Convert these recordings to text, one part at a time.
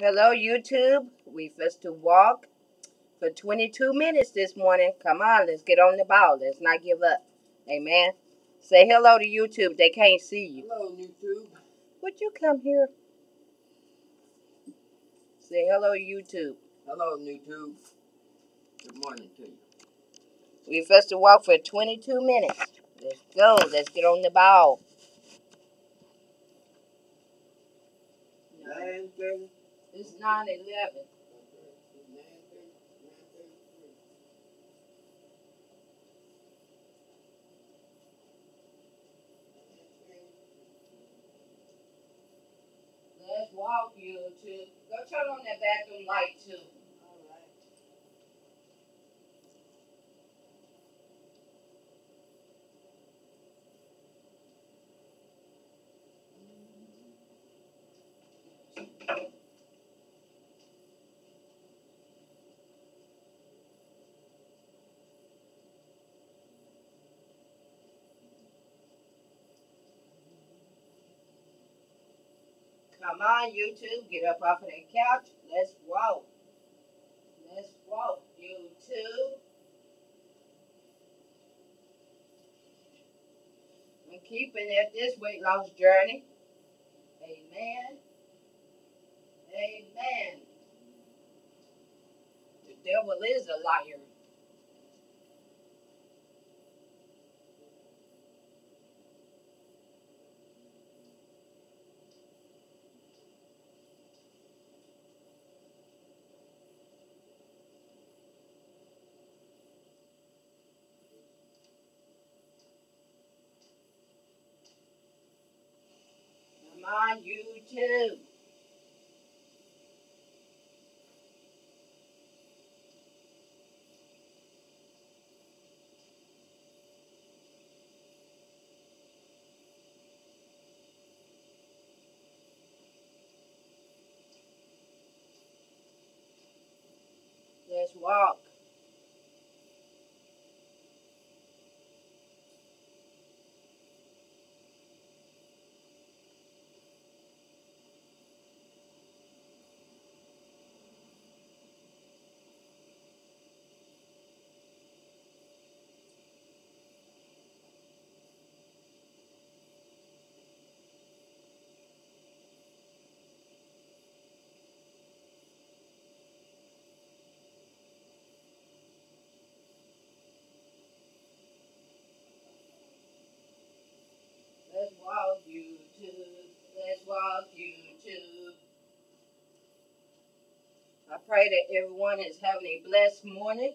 Hello, YouTube. We first to walk for 22 minutes this morning. Come on, let's get on the ball. Let's not give up. Amen. Say hello to YouTube. They can't see you. Hello, YouTube. Would you come here? Say hello, YouTube. Hello, YouTube. Good morning to you. We first to walk for 22 minutes. Let's go. Let's get on the ball. Nine thirty. It's 9 11. Nine thirty. Nine thirty-three. Let's walk, YouTube. Go turn on that bathroom light, too. Come on, YouTube. Get up off of that couch. Let's walk. Let's walk, YouTube. I'm keeping at this weight loss journey. Amen. Amen. The devil is a liar. Come on, pray that everyone is having a blessed morning.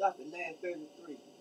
Stop in 933.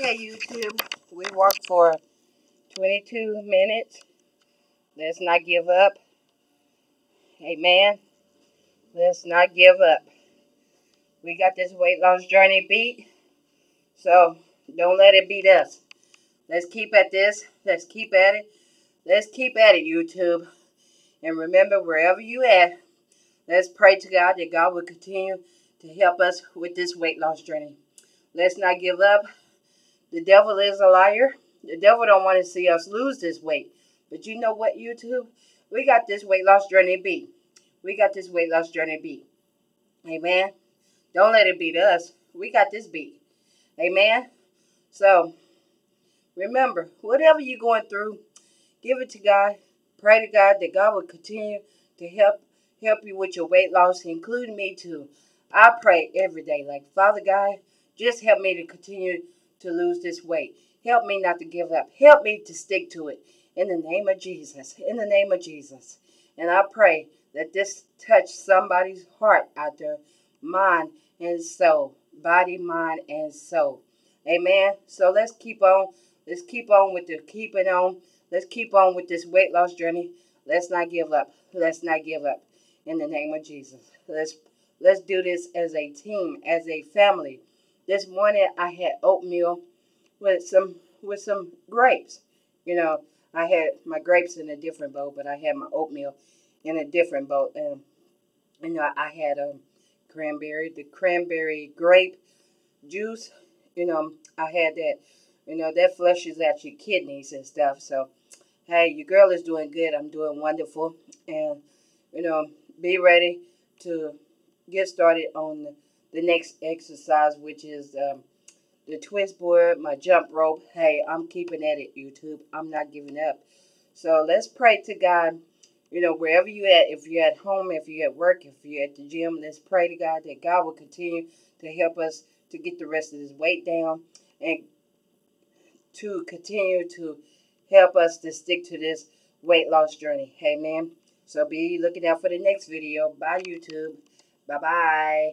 Okay, YouTube. We worked for 22 minutes. Let's not give up. Amen. Let's not give up. We got this weight loss journey beat. So don't let it beat us. Let's keep at this. Let's keep at it. Let's keep at it, YouTube. And remember, wherever you at, let's pray to God that God will continue to help us with this weight loss journey. Let's not give up. The devil is a liar. The devil don't want to see us lose this weight. But you know what, YouTube? We got this weight loss journey beat. We got this weight loss journey beat. Amen. Don't let it beat us. We got this beat. Amen. So, remember, whatever you're going through, give it to God. Pray to God that God will continue to help help you with your weight loss, including me too. I pray every day, like Father God, just help me to continue to lose this weight. Help me not to give up. Help me to stick to it. In the name of Jesus. In the name of Jesus. And I pray that this touch somebody's heart out there, mind and soul. Body, mind, and soul. Amen. So let's keep on. Let's keep on with the keeping on. Let's keep on with this weight loss journey. Let's not give up. Let's not give up. In the name of Jesus. Let's let's do this as a team, as a family. This morning I had oatmeal with some with some grapes. You know, I had my grapes in a different bowl, but I had my oatmeal in a different bowl. And you know, I had a um, cranberry, the cranberry grape juice. You know, I had that. You know, that flushes out your kidneys and stuff. So, hey, your girl is doing good. I'm doing wonderful. And, you know, be ready to get started on the, the next exercise, which is um, the twist board, my jump rope. Hey, I'm keeping at it, YouTube. I'm not giving up. So let's pray to God. You know, wherever you at, if you're at home, if you're at work, if you're at the gym, let's pray to God that God will continue to help us to get the rest of this weight down and to continue to help us to stick to this weight loss journey. Amen. So be looking out for the next video. Bye, YouTube. Bye-bye.